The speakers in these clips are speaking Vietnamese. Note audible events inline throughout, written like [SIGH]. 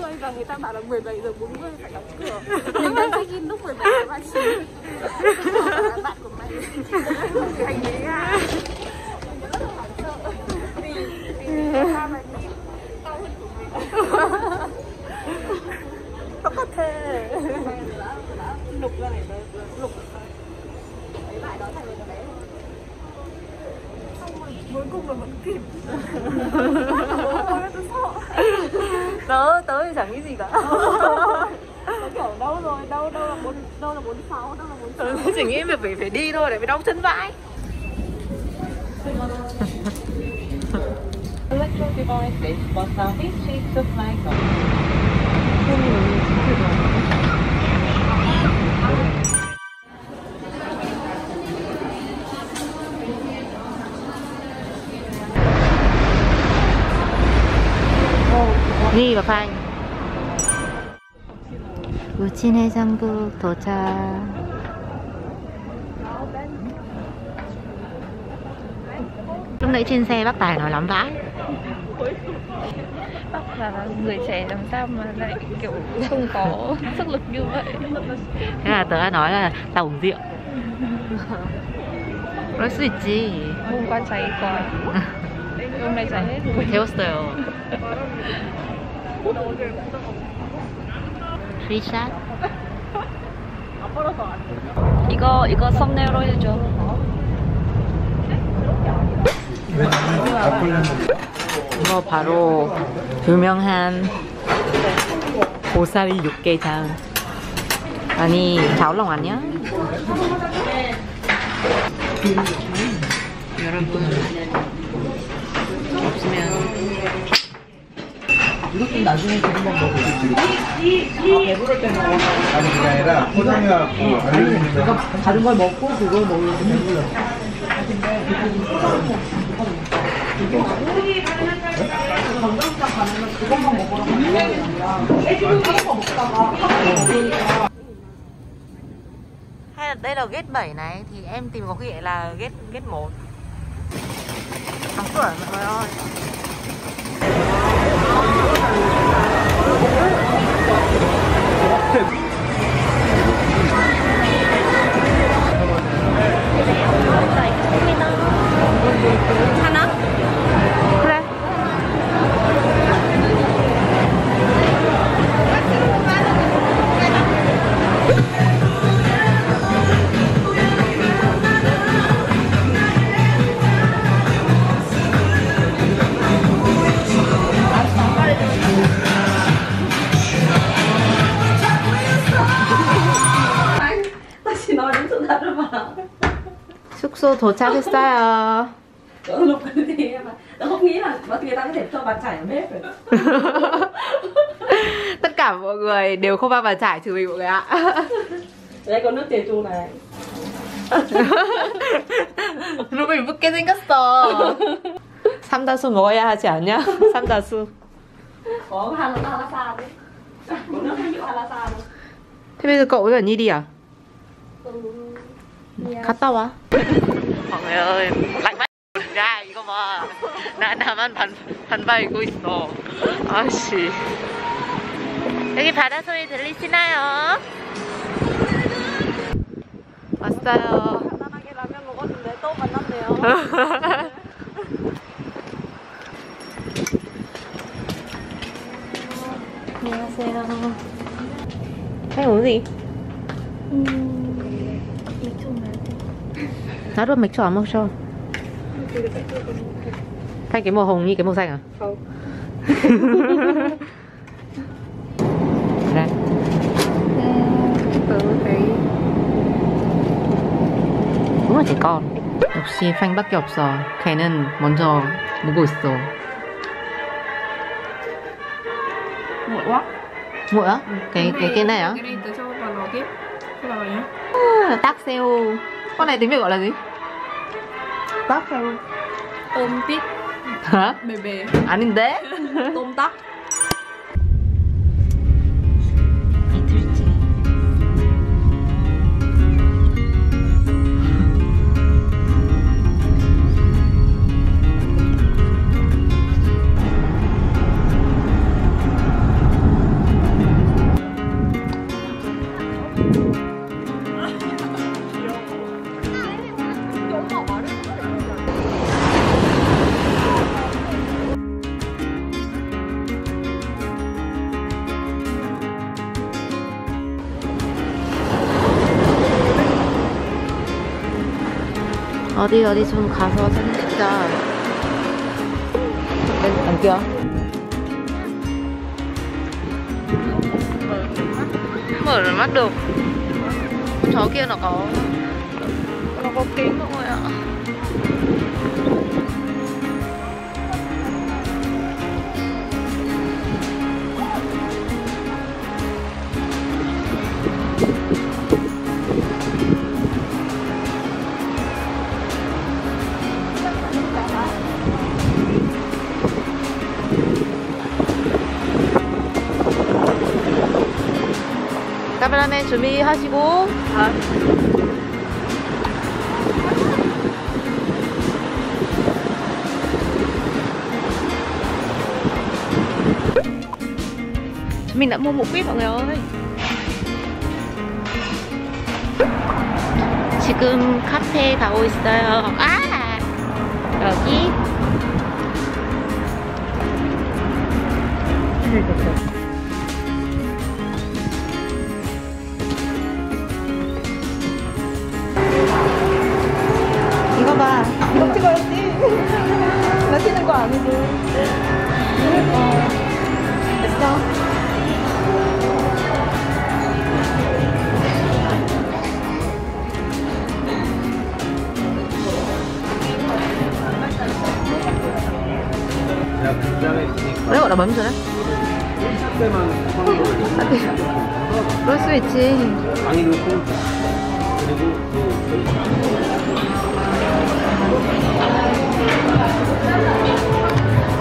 40 và người ta bảo là 17 giờ 40 phải đóng cửa. [LAUGHS] Mình đang check in lúc 17 giờ 39 bạn của mày. Hành lý à. Mình rất là đi cao hơn của mình có thể lục ra này lục. Mấy bạn đó thành một bé. Cuối cùng là vẫn kịp. Tôi sợ tớ tớ thì chẳng nghĩ gì cả. Nó kiểu đâu rồi đâu đâu là bốn đâu là bốn sáu đâu là bốn tớ chỉ nghĩ việc phải phải đi thôi để phải đau chân vãi. Electro devices for southeast sheets of flag Nhi và Phanh. 우친해장국 도착. Lúc nãy trên xe bác Tài nói lắm vãi Bác là người trẻ làm sao mà lại kiểu không có sức lực như vậy Thế là tớ đã nói là tao uống rượu 그럴 수 있지 Hôm qua cháy quá [LAUGHS] Hôm nay cháy hết rồi 배웠어요 프리샷? 이거 이거 썸네일로 해줘. 이거 바로 유명한 고사리 육개장. 아니 자올랑 아니야? 여러분 없으면 이것도 나중에 조금만 먹어주지. 아, 배부를 때 먹어. 아니 그게 아니라 포장해갖고 알리고 있는 거 그러니까 다른 걸 먹고 그걸 먹으면 배불러. hay là đây là gate 7 này thì em tìm có khi lại là gate gate 1 đóng cửa mọi người ơi 하나? 도착했어요 Tớ lúc thì em mà tớ không nghĩ là [LAUGHS] bất người ta có thể cho bà chảy ở bếp rồi. [LAUGHS] tất cả mọi người đều không bao bà trải trừ mình mọi người ạ [LAUGHS] Đây có nước tiền chu này. 루비 묻게 생겼어 삼다수 먹어야 하지 않냐? 삼다수 Có Hala- Halasa đấy. Có nước hay hiệu Halasa đâu. thế bây giờ cậu với cả Nhi đi à? Ừ. 갔다 와 Lạnh mắt ra 이거 봐 나, 나만 반, 반발 입고 있어 아씨 여기 바다 소리 들리시나요? 왔어요 간단하게 라면 먹었는데 또 만났네요 안녕하세요 anh uống gì? 나 도 맥주 안 먹죠 thay cái màu hồng như cái màu xanh à? Không. [LAUGHS] Đây. tớ thấy đúng là trẻ con 역시 팬밖에 없어 걔는 먼저 보고 있어 nguội quá 뭐야? cái cái cái này á? cái này tớ con này tiếng việt gọi là gì? Tóc sao tôm tít. Hả? Bề bề. Anh à, đế. Tôm tóc. 어디 어디 좀 가서 사진 찍자. 안 뛰어 뭐, 뭐, 얼마도 저기에 나가 나가 게임 거야. 카메라맨 준비하시고 아. Chúng mình đã mua mũ quýt mọi người ơi 지금 카페에 가고 있어요 아 여기 거 아니고. 그러니까. 됐어? 그래 나 맘대로 아, 그럴 수 있지. 당연히 그리고 그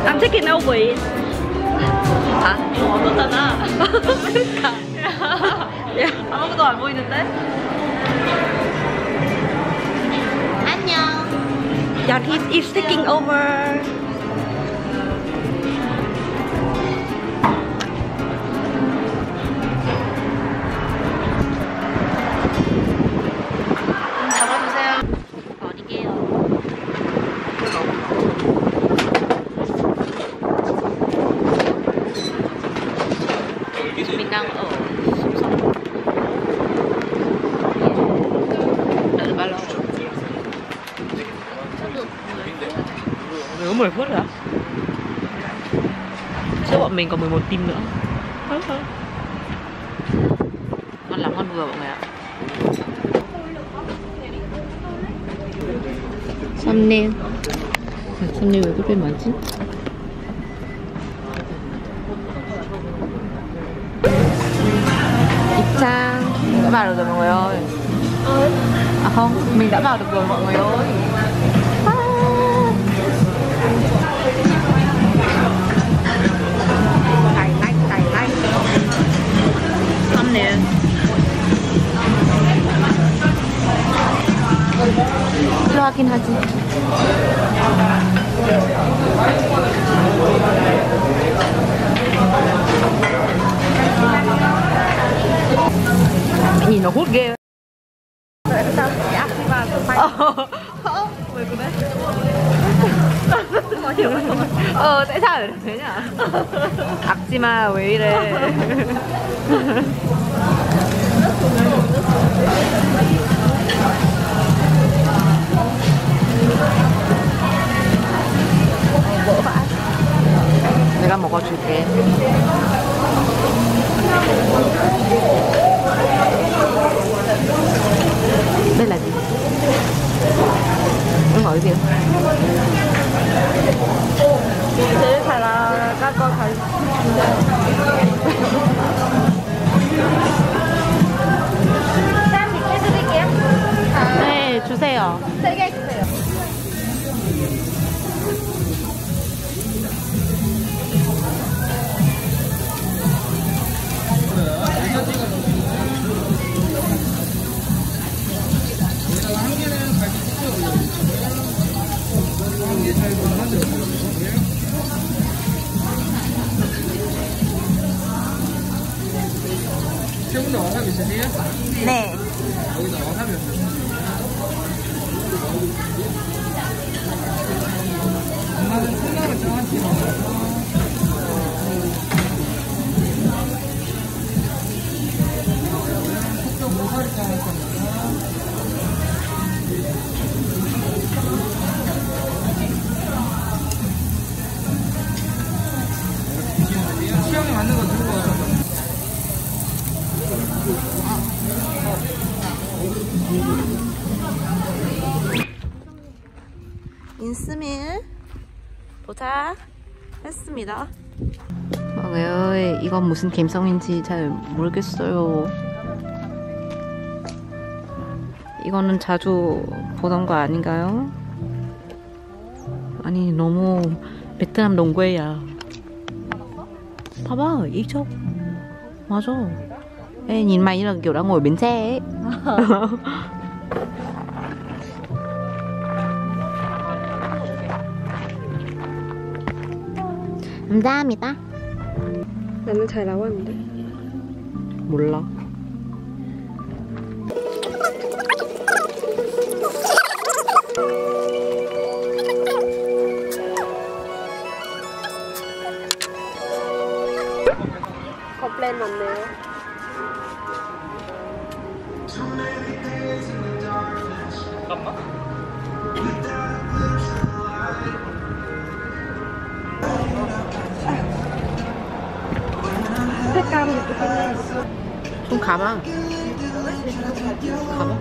I'm taking over it. 아, 이거 얻었잖아. 그러니까. [LAUGHS] 야, 아무것도 안 보이는데? 안녕. Yeah, it, it's taking over. bọn mình còn 11 tim nữa Ngon lắm, ngon vừa mọi người ạ 썸네일 썸네일 왜 그렇게 많지? 입장 đã vào được rồi mọi người ơi à không mình đã vào được rồi mọi người ơi à. thumbnail 들어가긴 하지 nhìn nó hút ghê sao ác mà ờ mày cứ [LAUGHS] 어, 떼자 이래? 냐 박지마 왜 이래. 여기서 어사 몇이세요? 네. 엄마는 콜라를 정확히 먹어서 속도 5살짜리 인스밀 도착했습니다. 아, 왜 이건 무슨 갬성인지 잘 모르겠어요. 이거는 자주 보던 거 아닌가요? 아니 너무 베트남 농구야 봐봐 이쪽. 맞아. Ê, nhìn mày như là kiểu đang ngồi bến xe ấy. 감사합니다. 나는 잘 나왔는데. 몰라. 가봐.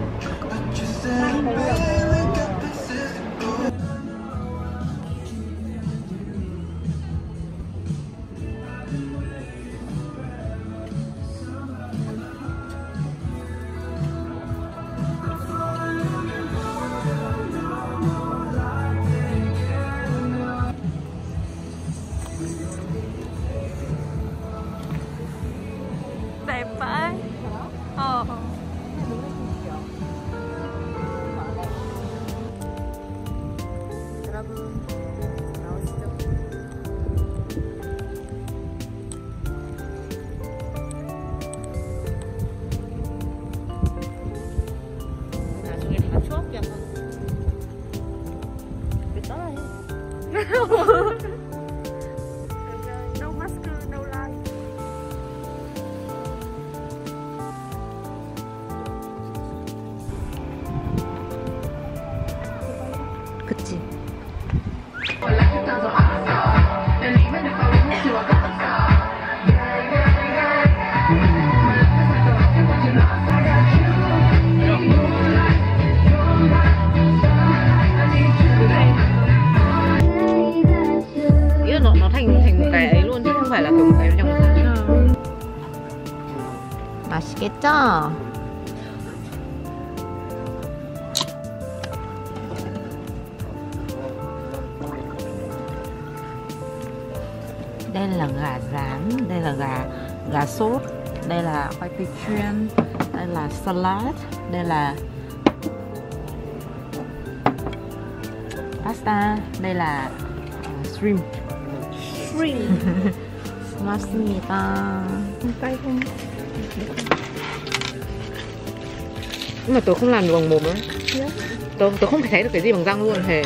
sốt đây là khoai tây chiên đây là salad đây là pasta đây là uh, shrimp Free. [LAUGHS] 고맙습니다 Tay không? nhưng mà tôi không làm được bằng mồm ấy tôi, tôi không thể thấy được cái gì bằng răng luôn thề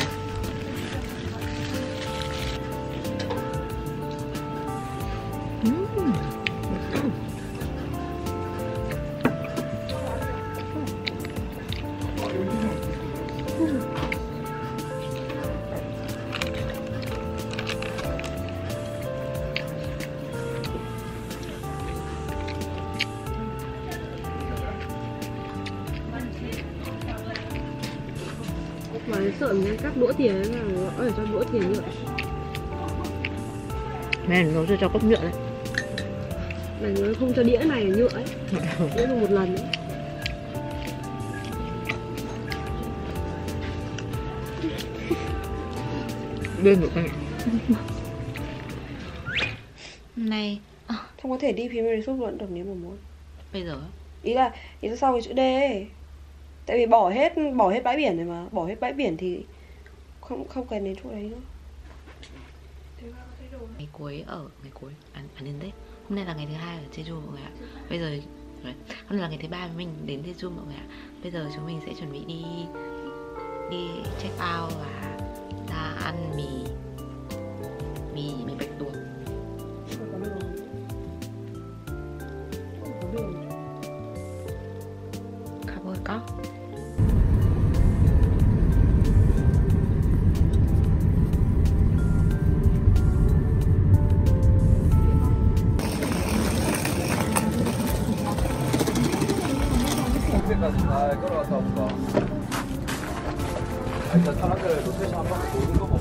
Cho cốc nhựa đấy Là nó không cho đĩa này nhựa ấy. [LAUGHS] Đĩa dùng một lần ấy. một cái hôm nay Không có thể đi phía mình xúc luận được nếu mà muốn. bây giờ Ý là ý là sau cái chữ D ấy. Tại vì bỏ hết bỏ hết bãi biển rồi mà, bỏ hết bãi biển thì không không cần đến chỗ đấy nữa ngày cuối ở ngày cuối à, à đến tết. Hôm nay là ngày thứ hai ở Jeju mọi người ạ. Bây giờ đấy, hôm nay là ngày thứ ba mình đến Jeju mọi người ạ. Bây giờ chúng mình sẽ chuẩn bị đi đi check out và ra ăn mì mì mì bạch 올라왔다 없어. 아, 일단 사람들 로테이션 한 바퀴 도는 거 먹어.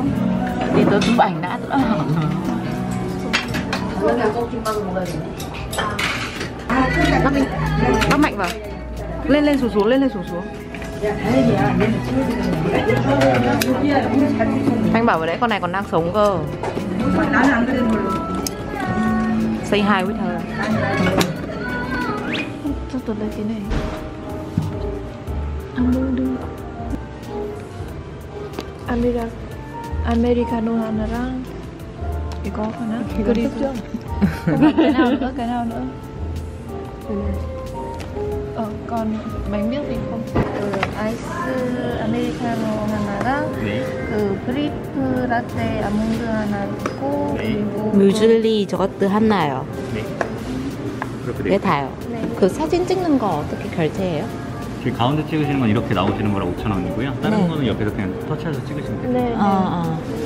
Không Thì tôi chụp ảnh đã. Bắt đi. Bắt mạnh vào. Lên lên xuống xuống, lên lên xuống xuống. Anh bảo vừa đấy con này còn đang sống cơ. Say hi with her. cho tôi lấy cái này Americano 하나랑 이거 하나 그리고 cái nào nữa cái nào nữa ờ còn bánh biết gì không 그 아이스 아메리카노 하나랑 네. 그 브리프 라떼 아몬드 하나 있고 그리고 뮤즐리 저것도 하나요. 네. 그렇게 네, 다요. 그 사진 찍는 거 어떻게 결제해요? 저기 가운데 찍으시는 건 이렇게 나오시는 거라 5,000원이고요. 다른 네. 거는 옆에서 그냥 터치해서 찍으시면 돼요. 네, 어, 어.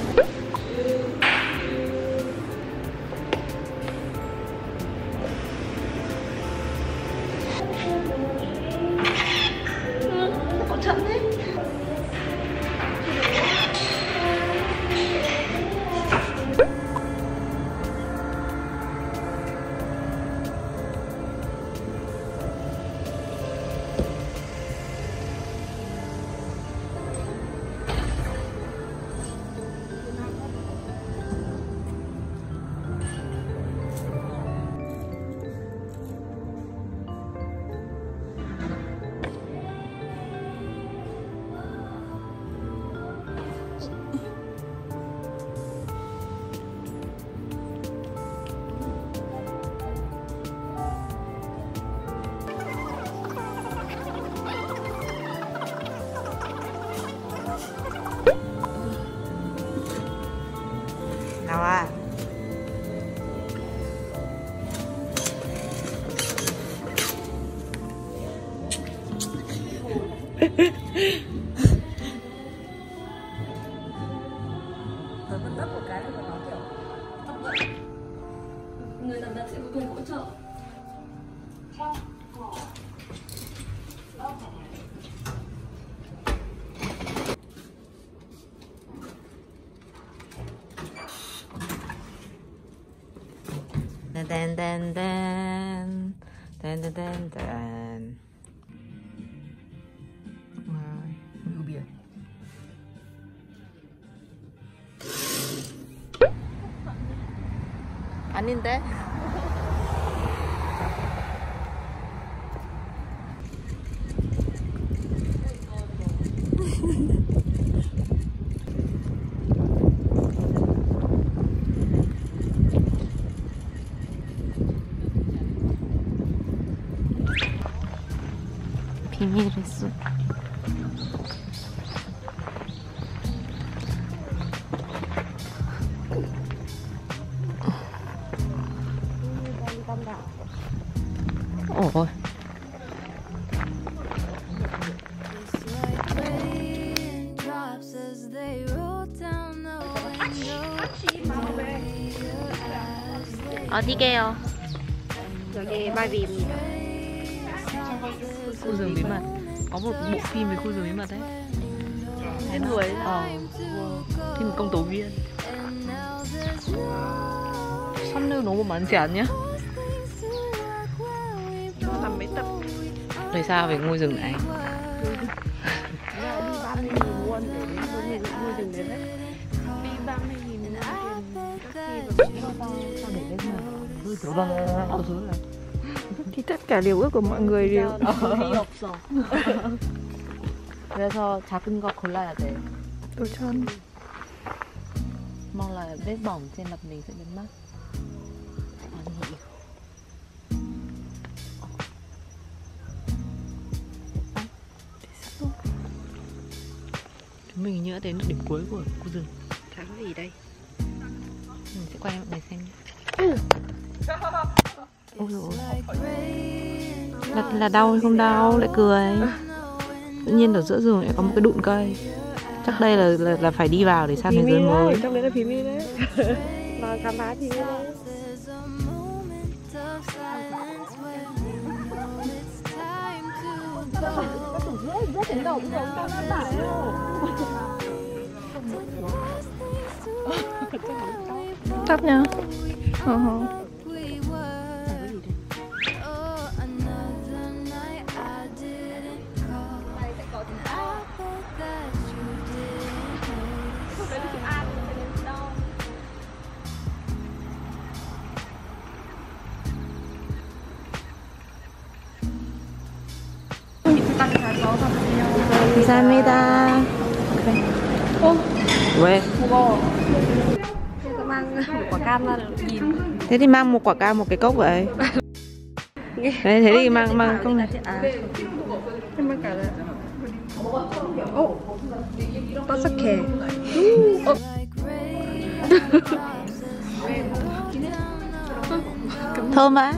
딴딴딴 딴 딴딴딴 미안 아닌데? 이랬어? 어, 어디게요? 여기 마비입니다. khu rừng bí mật. Có một bộ phim về khu rừng bí mật đấy. Đến hồi ờ phim công tố viên. Xong nơi nó một món chán nhá làm mấy tập. Về sao về ngôi rừng này? Hãy subscribe cho kênh Ghiền Mì Gõ Để không bỏ lỡ những video hấp dẫn thì tất cả điều ước của mọi người đều [LAUGHS] 돈이 없어. 그래서 작은 거 골라야 돼. đồ tròn Mong là vết bỏng trên mặt mình sẽ biến mất. 아니, 이거. Chúng mình nhớ đến điểm cuối của khu rừng. Chả có gì đây. Mình sẽ quay mọi người xem nhé. Ôi. Là, là đau hay không đau lại cười. Tự nhiên ở giữa rừng lại có một cái đụn cây. Chắc đây là là, là phải đi vào để sang thế giới mới. trong đấy là phí mi đấy. [LAUGHS] Và khám phá thì đấy. There's a moment 감사합니다 그래 어? 왜? Tôi mang một quả cam ra để nhìn thế thì mang một quả cam một cái cốc vậy Đấy, thế thì mang mang không này à em mang cả là ô 바삭해 Like raindrops as they roll down the thơm á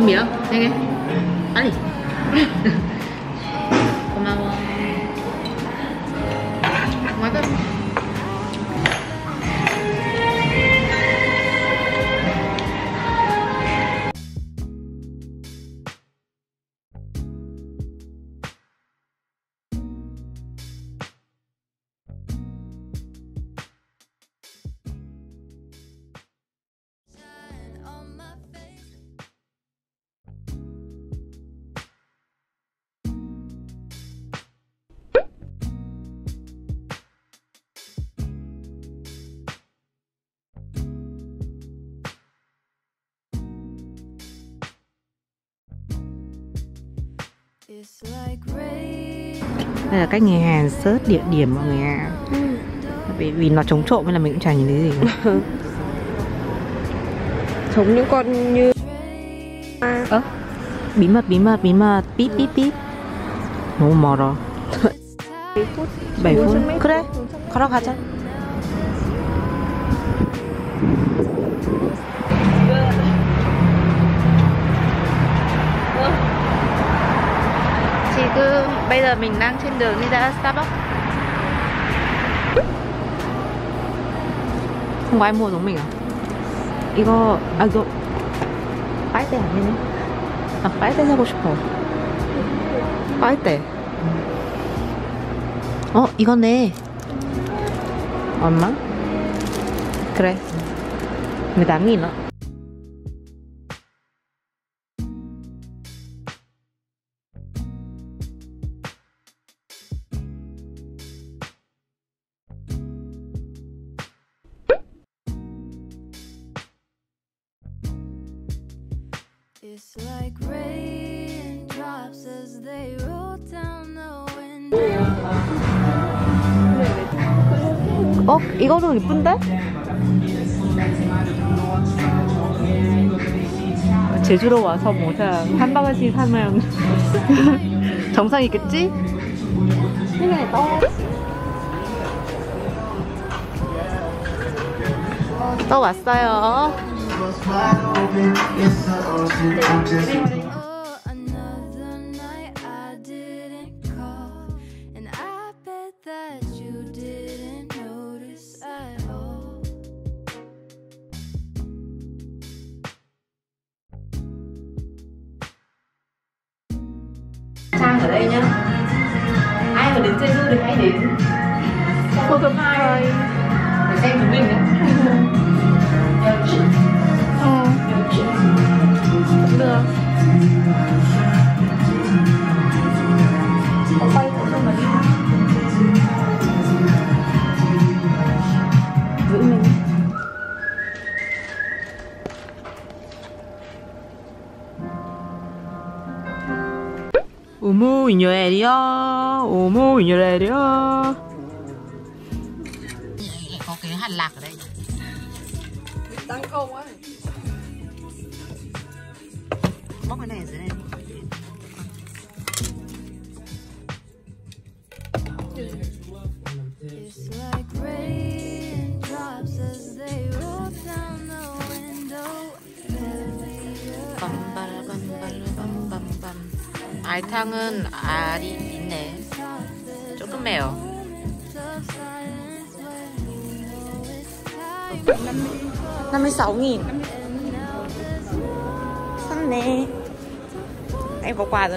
Colombia. Sige. Alis. Đây là cách người Hàn search địa điểm mọi người ạ vì, vì nó chống trộm nên là mình cũng chả nhìn thấy gì [LAUGHS] giống những con như ơ bí mật bí mật bí mật bíp bíp bíp 너무 멀어 7분? 그래 걸어가자 지금 bây giờ mình đang trên đường đi ra Starbucks không có ai mua giống mình à? 이거 아 이거 빨대 아니네 아 빨대 사고 싶어 빨대 어 이거네 얼마? 그래 18.000원 이거는 이쁜데? 제주로 와서 모자 한 바가지 사면 [LAUGHS] 정상이겠지? 또 왔어요. Umu in your area. Có cái hạt lạc ở đây. Tăng công á Bóc cái này ở dưới này. It's like raindrops as they roll down the window. Heavier 빰빠라빰빠라빰빰빰. 알탕은 알이 있네. do mel. năm mươi sáu nghìn Săn nè Em có quà